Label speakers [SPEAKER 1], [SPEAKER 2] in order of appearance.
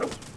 [SPEAKER 1] Oh.